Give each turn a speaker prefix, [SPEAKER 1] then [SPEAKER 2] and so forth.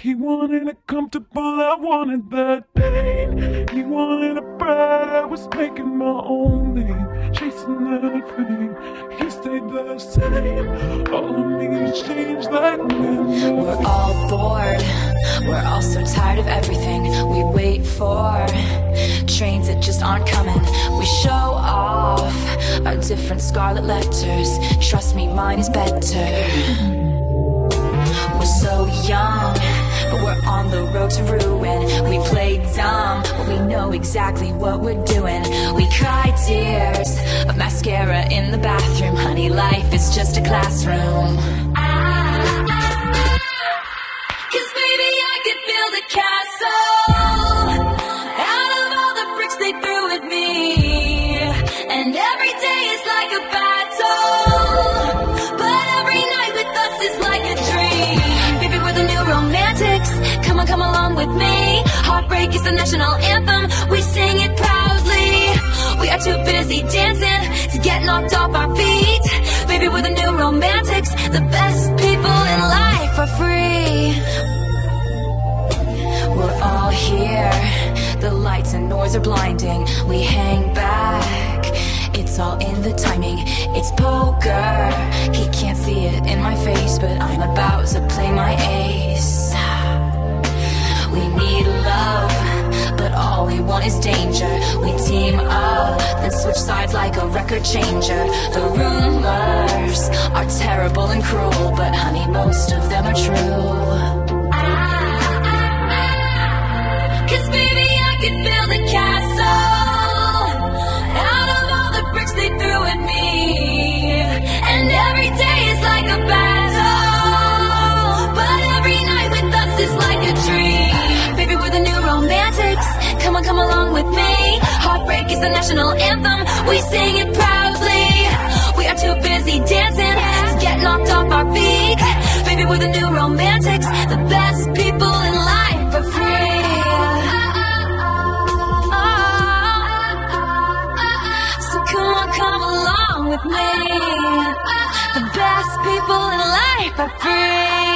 [SPEAKER 1] He wanted it comfortable, I wanted that pain. He wanted a bride, I was making my own name, chasing that fame. He stayed the same, all of me changed like men.
[SPEAKER 2] We're all bored, we're all so tired of everything we wait for. Trains that just aren't coming, we show off our different scarlet letters. Trust me, mine is better. On the road to ruin. We play dumb, but we know exactly what we're doing. We cry tears of mascara in the bathroom. Honey, life is just a classroom. Ah, cause baby, I could build a castle out of all the bricks they threw at me. And every day is like a Come along with me. Heartbreak is the national anthem. We sing it proudly. We are too busy dancing to get knocked off our feet. Baby, we're the new romantics. The best people in life are free. We're all here. The lights and noise are blinding. We hang back. It's all in the timing. It's poker. He can't see it in my face, but I'm about to play my ace. Is danger. We team up, then switch sides like a record changer. The rumors are terrible and cruel, but honey, most of them are true. Ah, ah, ah, Cause baby, I could Come on, come along with me. Heartbreak is the national anthem. We sing it proudly. We are too busy dancing to get knocked off our feet. Baby, we're the new romantics. The best people in life are free. So come on, come along with me. The best people in life are free.